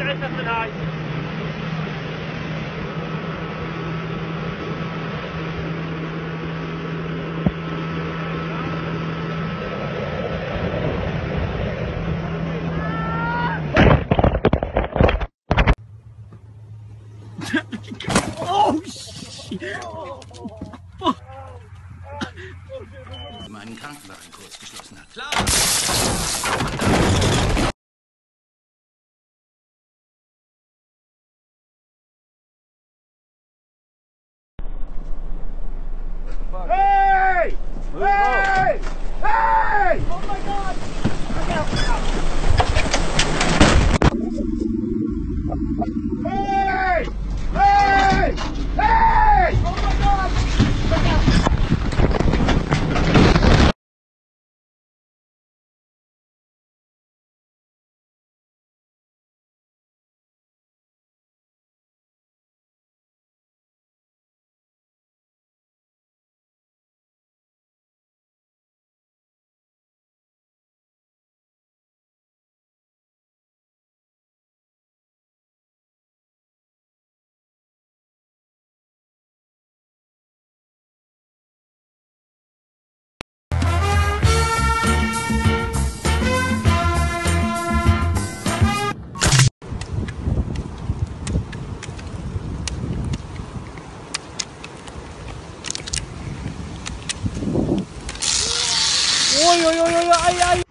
Alter von Haag. Oh, shit. Krankenwagen kurz geschlossen hat. Klar! Hey! Hey! Hey! Oh my God! Look out! Hey! 哎呦呦呦呦，哎呀。